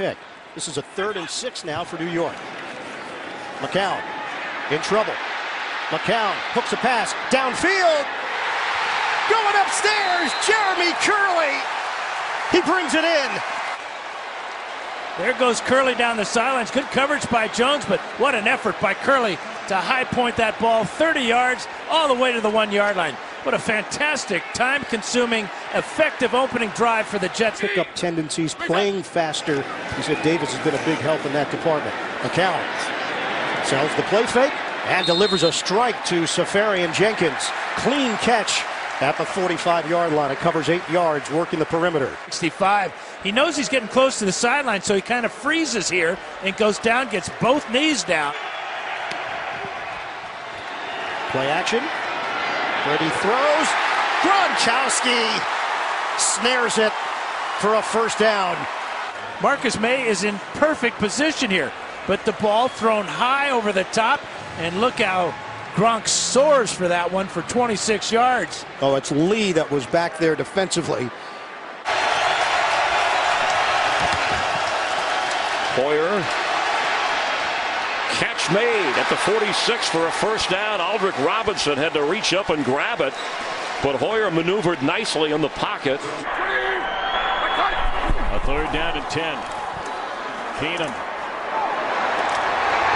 pick. This is a third and six now for New York. McCown in trouble. McCown hooks a pass downfield. Going upstairs, Jeremy Kerley. He brings it in. There goes Kerley down the sidelines. Good coverage by Jones, but what an effort by Kerley to high point that ball 30 yards all the way to the one yard line. What a fantastic, time consuming, effective opening drive for the Jets. Pick up tendencies, playing faster. He said Davis has been a big help in that department. McCown sells the play fake and delivers a strike to Seferian Jenkins. Clean catch at the 45 yard line. It covers eight yards, working the perimeter. 65. He knows he's getting close to the sideline, so he kind of freezes here and goes down, gets both knees down. Play action. Brady throws. Gronkowski snares it for a first down. Marcus Maye is in perfect position here, but the ball thrown high over the top, and look how Gronk soars for that one for 26 yards. Oh, it's Lee that was back there defensively. Hoyer. Catch made at the 46 for a first down. Aldrick Robinson had to reach up and grab it, but Hoyer maneuvered nicely in the pocket. A third down and 10. Keenum.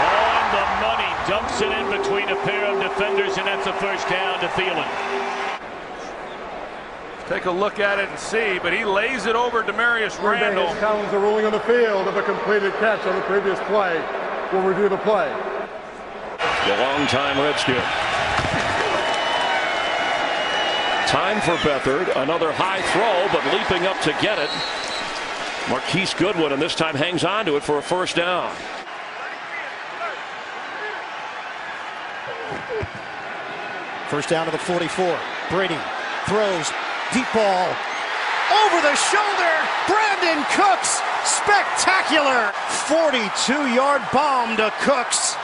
On the money. Dumps it in between a pair of defenders, and that's a first down to Thielen. Take a look at it and see, but he lays it over Damarious Randall. Collins a ruling on the field of a completed catch on the previous play. We'll review the play. The long-time Redskin. Time for Beathard. Another high throw, but leaping up to get it. Marquise Goodwin, and this time hangs on to it for a first down. First down to the 44. Brady throws deep ball over the shoulder. Brandin Cooks, spectacular 42-yard bomb to Cooks.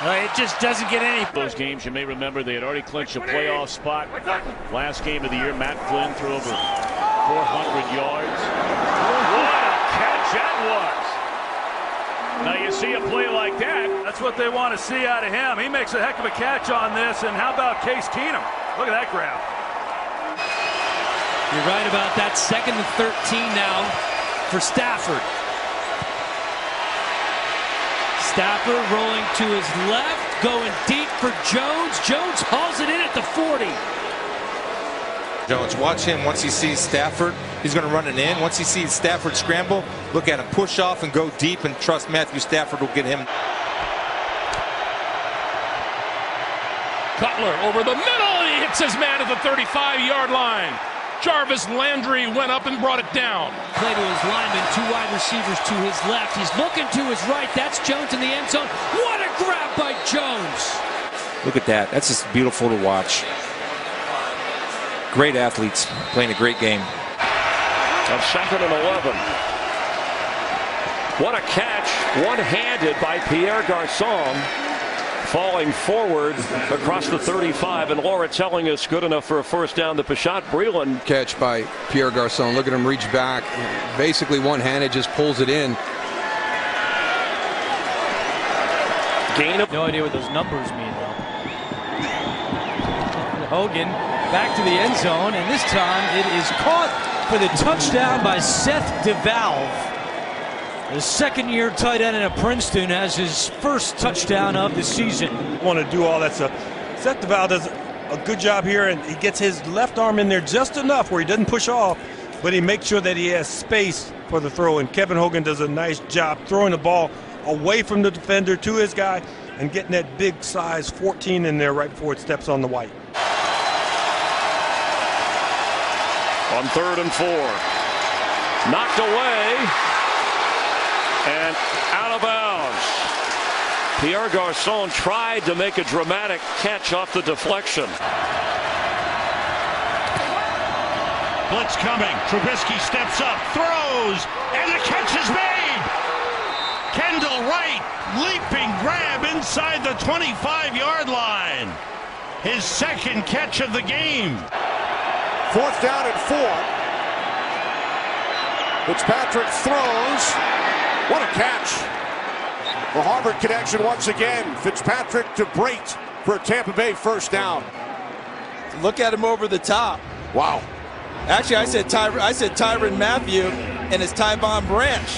Uh, it just doesn't get any. Those games, you may remember, they had already clinched a playoff spot. Last game of the year, Matt Flynn threw over 400 yards. What a catch that was! Now you see a play like that. That's what they want to see out of him. He makes a heck of a catch on this. And how about Case Keenum? Look at that grab. You're right about that. Second and 13 now for Stafford. Stafford rolling to his left, going deep for Jones. Jones hauls it in at the 40. Jones, watch him. Once he sees Stafford, he's going to run it in. Once he sees Stafford scramble, look at him push off and go deep and trust Matthew Stafford will get him. Cutler over the middle, and he hits his man at the 35-yard line. Jarvis Landry went up and brought it down. Play to his lineman, two wide receivers to his left. He's looking to his right. That's Jones in the end zone. What a grab by Jones. Look at that. That's just beautiful to watch. Great athletes playing a great game. A second and 11. What a catch, one-handed by Pierre Garcon falling forward across the 35 and Laura telling us good enough for a first down the Bashaud Breeland catch by Pierre Garcon. Look at him reach back. Basically one-handed just pulls it in. Gain of no idea what those numbers mean though. Hogan back to the end zone and this time it is caught for the touchdown by Seth DeValve the second year tight end in Princeton has his first touchdown of the season. Want to do all that stuff. Seth DeValve does a good job here, and he gets his left arm in there just enough where he doesn't push off, but he makes sure that he has space for the throw. And Kevin Hogan does a nice job throwing the ball away from the defender to his guy and getting that big size 14 in there right before it steps on the white. On third and four. Knocked away and out of bounds. Pierre Garcon tried to make a dramatic catch off the deflection. Blitz coming. Trubisky steps up, throws, and the catch is made. Kendall Wright, leaping grab inside the 25-yard line. His second catch of the game. Fourth down at four. Fitzpatrick throws. What a catch. The Harvard connection once again. Fitzpatrick to Brate for a Tampa Bay first down. Look at him over the top. Wow. Actually, I said Ty, I said Tyrann Mathieu and it's Tyvon Branch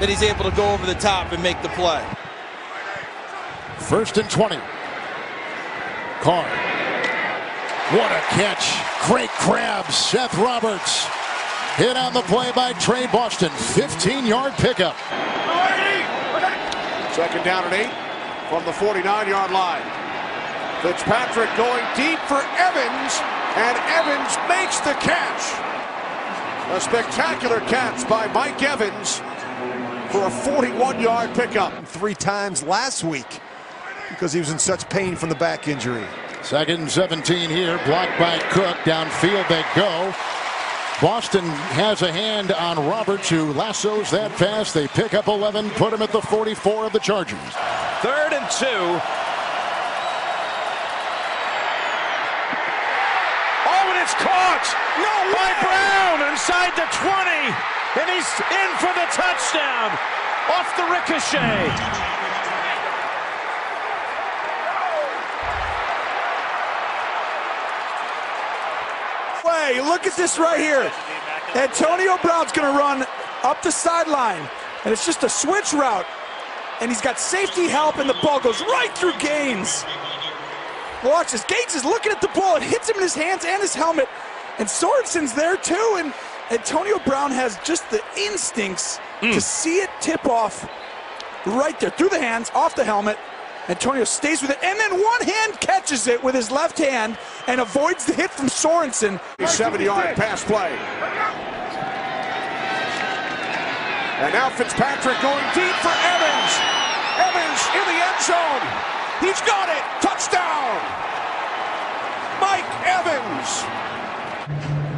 that he's able to go over the top and make the play. First and 20. Carr. What a catch. Great grab. Seth Roberts. Hit on the play by Tre Boston. 15 yard pickup. Second down and eight from the 49 yard line. Fitzpatrick going deep for Evans, and Evans makes the catch. A spectacular catch by Mike Evans for a 41 yard pickup. Three times last week because he was in such pain from the back injury. Second 17 here, blocked by Cook. Downfield they go. Boston has a hand on Roberts, who lassos that pass. They pick up 11, put him at the 44 of the Chargers. Third and two. Oh, and it's caught! No By Brown inside the 20, and he's in for the touchdown off the ricochet. Way, look at this right here. Antonio Brown's going to run up the sideline, and it's just a switch route. And he's got safety help, and the ball goes right through Gaines. Watch this. Gaines is looking at the ball. It hits him in his hands and his helmet. And Sorensen's there too. And Antonio Brown has just the instincts mm. to see it tip off right there through the hands, off the helmet. Antonio stays with it, and then one hand catches it with his left hand and avoids the hit from Sorensen. 70-yard pass play. And now Fitzpatrick going deep for Evans. Evans in the end zone. He's got it. Touchdown. Mike Evans.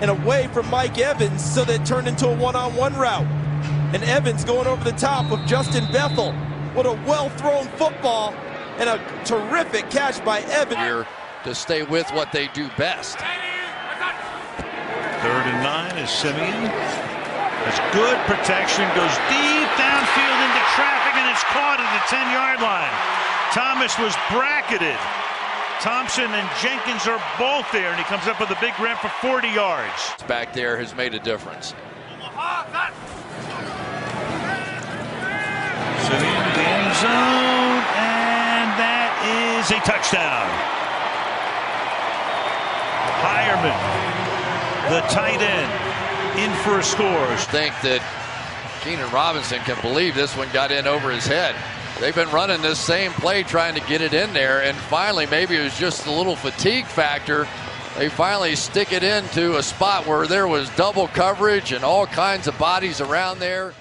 And away from Mike Evans, so that turned into a one-on-one route. And Evans going over the top of Justin Bethel. What a well-thrown football and a terrific catch by Evan. Here to stay with what they do best. Third and nine is Siemian. That's good protection. Goes deep downfield into traffic, and it's caught at the 10-yard line. Thomas was bracketed. Thompson and Jenkins are both there, and he comes up with a big ramp for 40 yards. Back there has made a difference. Siemian the end zone, and that a touchdown. Heuerman, the tight end, in for a score. Think that Keenan Robinson can believe this one got in over his head. They've been running this same play trying to get it in there, and finally, maybe it was just a little fatigue factor. They finally stick it into a spot where there was double coverage and all kinds of bodies around there.